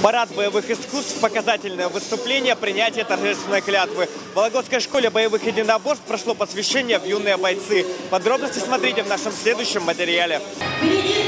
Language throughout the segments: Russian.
Парад боевых искусств, показательное выступление, принятие торжественной клятвы. В Вологодской школе боевых единоборств прошло посвящение в юные бойцы. Подробности смотрите в нашем следующем материале. Впереди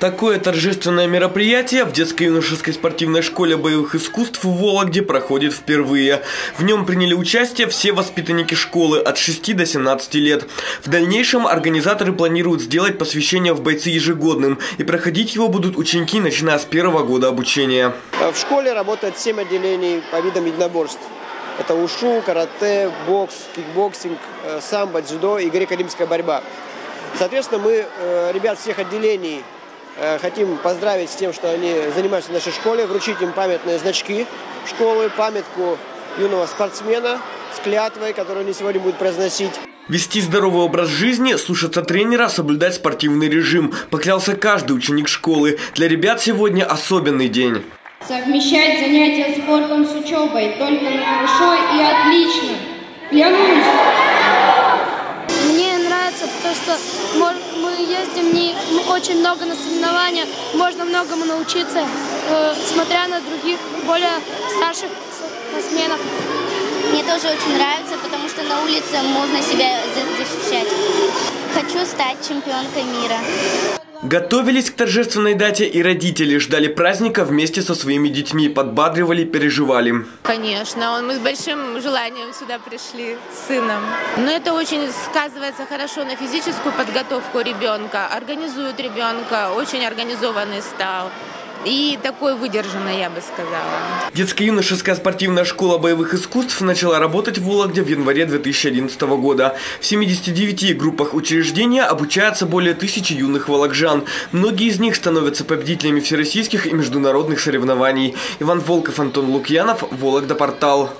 Такое торжественное мероприятие в детско-юношеской спортивной школе боевых искусств в Вологде проходит впервые. В нем приняли участие все воспитанники школы от 6 до 17 лет. В дальнейшем организаторы планируют сделать посвящение в бойцы ежегодным, и проходить его будут ученики, начиная с первого года обучения. В школе работает 7 отделений по видам единоборств. Это ушу, карате, бокс, кикбоксинг, э, самбо, дзюдо и греко-римская борьба. Соответственно, мы э, ребят всех отделений хотим поздравить с тем, что они занимаются в нашей школе, вручить им памятные значки школы, памятку юного спортсмена с клятвой, которую они сегодня будут произносить. Вести здоровый образ жизни, слушаться тренера, соблюдать спортивный режим. Поклялся каждый ученик школы. Для ребят сегодня особенный день. Совмещать занятия спортом с учебой только хорошо и отлично. Клянусь. Ездим не очень много на соревнования, можно многому научиться, э, смотря на других, более старших спортсменов. Мне тоже очень нравится, потому что на улице можно себя за- защищать. Хочу стать чемпионкой мира. Готовились к торжественной дате и родители ждали праздника вместе со своими детьми, подбадривали, переживали. Конечно, он- мы с большим желанием сюда пришли с сыном. Но это очень сказывается хорошо на физическую подготовку ребенка, организует ребенка, очень организованный стал. И такой выдержанный, я бы сказала. Детско-юношеская спортивная школа боевых искусств начала работать в Вологде в январе 2011 года. В 79 группах учреждения обучается более тысячи юных вологжан. Многие из них становятся победителями всероссийских и международных соревнований. Иван Волков, Антон Лукьянов, Вологда Портал.